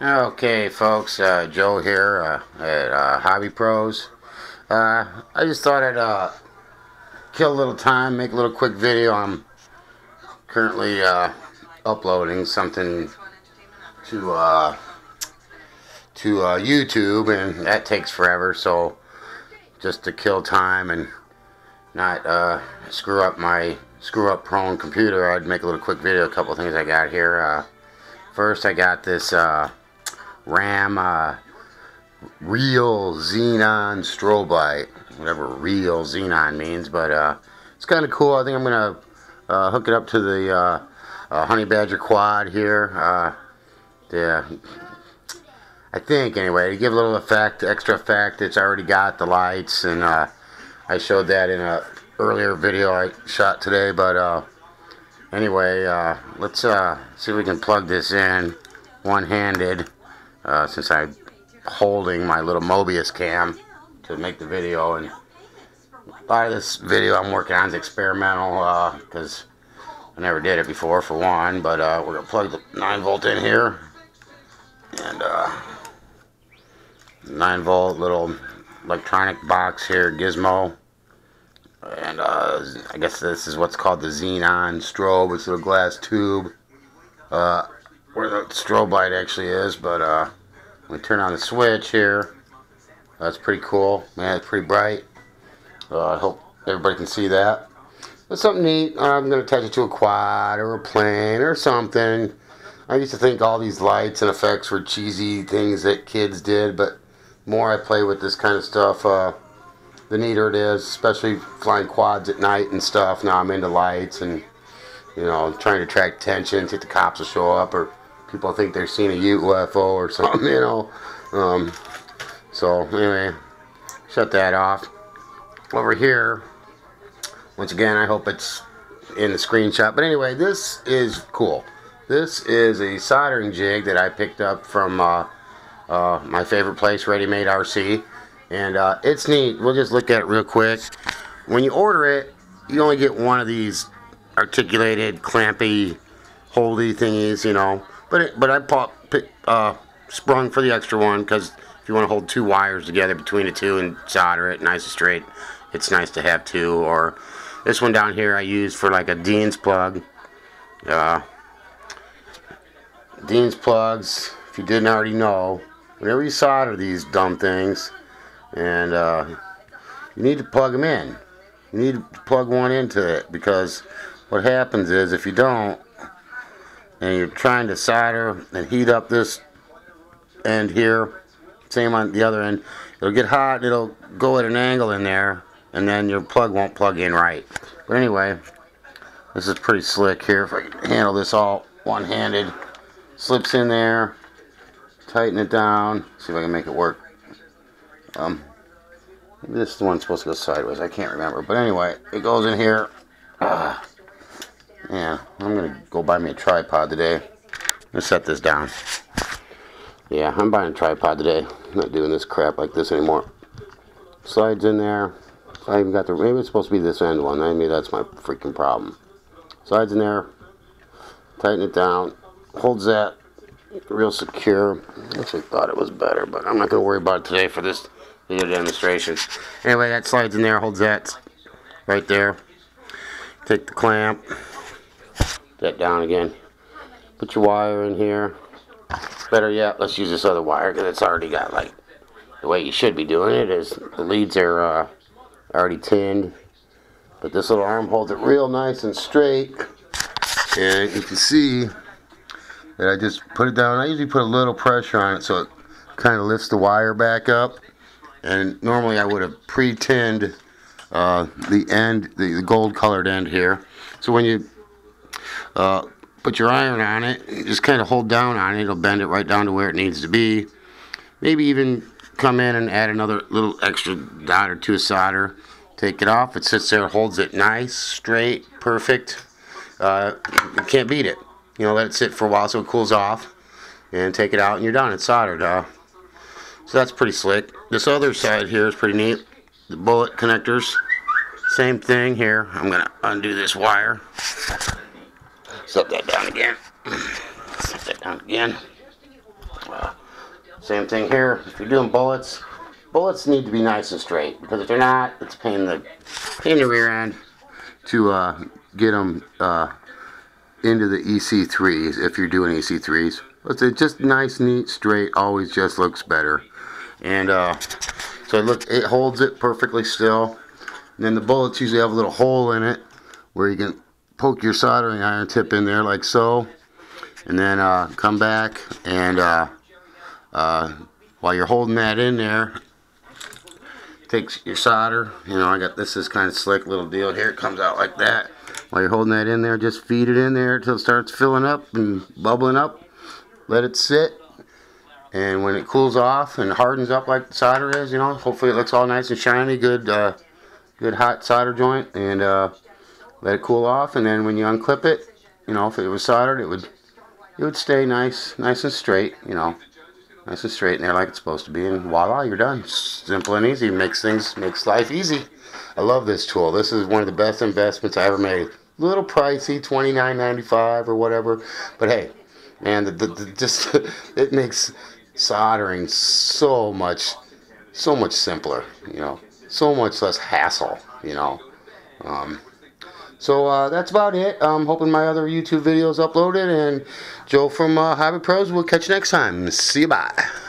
Okay, folks, uh, Joe here uh, at uh, Hobby Proz. Uh, I just thought I'd uh, kill a little time, make a little quick video. I'm currently uh, uploading something to to YouTube, and that takes forever. So, just to kill time and not screw up my screw up prone computer, I'd make a little quick video. A couple things I got here. First, I got this. RAM uh, real xenon strobe light, whatever real xenon means, but uh, it's kind of cool. I think I'm gonna uh, hook it up to the uh, uh, Honey Badger quad here. Uh, yeah, I think anyway to give a little effect, extra effect. It's already got the lights, and I showed that in a earlier video I shot today. But anyway, let's see if we can plug this in one-handed uh, since I'm holding my little Mobius cam to make the video. And by this video I'm working on is experimental because uh, I never did it before for one but uh, we're gonna plug the 9 volt in here. And uh, 9 volt little electronic box here gizmo. And uh, I guess this is what's called the xenon strobe. It's a little glass tube. Uh, where the strobe light actually is but uh, we turn on the switch here. That's pretty cool. Man, it's pretty bright. Uh, I hope everybody can see that. It's something neat. I'm going to attach it to a quad or a plane or something. I used to think all these lights and effects were cheesy things that kids did, but more I play with this kind of stuff, uh, the neater it is, especially flying quads at night and stuff. Now I'm into lights and, you know, trying to attract attention, think the cops will show up or people think they're seeing a UFO or something, you know. Um, so anyway, shut that off. Over here, once again, I hope it's in the screenshot. But anyway, this is cool. This is a soldering jig that I picked up from uh, uh, my favorite place, Ready Made RC. And uh, it's neat. We'll just look at it real quick. When you order it, you only get one of these articulated, clampy, holdy thingies, you know. But it, but I pop, uh, sprung for the extra one because if you want to hold two wires together between the two and solder it nice and straight, it's nice to have two. Or this one down here I use for like a Dean's plug. Uh, Dean's plugs, if you didn't already know, whenever you solder these dumb things, and uh, you need to plug them in. You need to plug one into it because what happens is if you don't, and you're trying to solder and heat up this end here same on the other end. It'll get hot it'll go at an angle in there and then your plug won't plug in right. But anyway this is pretty slick here. If I can handle this all one-handed slips in there tighten it down see if I can make it work. Um, this one's supposed to go sideways. I can't remember. But anyway it goes in here. Uh, yeah, I'm gonna go buy me a tripod today. Let's set this down. Yeah, I'm buying a tripod today. I'm not doing this crap like this anymore. Slides in there. I even got the, maybe it's supposed to be this end one. I mean that's my freaking problem. Slides in there. Tighten it down. Holds that real secure. I actually thought it was better, but I'm not to worry about it today for this video demonstration. Anyway, that slides in there, holds that right there. Take the clamp, that down again. Put your wire in here. Better yet, let's use this other wire because it's already got like the way you should be doing it is the leads are uh, already tinned. But this little arm holds it real nice and straight. And you can see that I just put it down. I usually put a little pressure on it so it kind of lifts the wire back up. And normally I would have pre-tinned uh, the end, the, the gold colored end here. So when you uh, put your iron on it, just kind of hold down on it, it'll bend it right down to where it needs to be. Maybe even come in and add another little extra dot or two of solder. Take it off, it sits there, holds it nice, straight, perfect. Uh, you can't beat it. You know, let it sit for a while so it cools off. And take it out and you're done, it's soldered. Uh, so that's pretty slick. This other side here is pretty neat. The bullet connectors, same thing here. I'm going to undo this wire. Set that down again. Set that down again. Uh, Same thing here. If you're doing bullets, bullets need to be nice and straight because if they're not, it's a pain in the pain in the rear end to uh, get them uh, into the EC3s if you're doing EC3s. But just nice, neat, straight. Always just looks better. And uh, so looks, it holds it perfectly still. And then the bullets usually have a little hole in it where you can poke your soldering iron tip in there like so. And then uh, come back and uh, uh, while you're holding that in there, take your solder. You know, I got this is kind of slick little deal here. It comes out like that. While you're holding that in there, just feed it in there until it starts filling up and bubbling up. Let it sit. And when it cools off and hardens up like the solder is, you know, hopefully it looks all nice and shiny, good, uh, good hot solder joint, and uh, let it cool off. And then when you unclip it, you know, if it was soldered, it would, it would stay nice, nice and straight, you know, nice and straight in there like it's supposed to be. And voila, you're done. Simple and easy. Makes things, makes life easy. I love this tool. This is one of the best investments I ever made. Little pricey, $29.95 or whatever, but hey, man, the, the, the just it makes soldering so much so much simpler you know so much less hassle you know um, so uh, that's about it. I'm hoping my other youtube videos uploaded and joe from uh, hobby proz we'll catch you next time. See you bye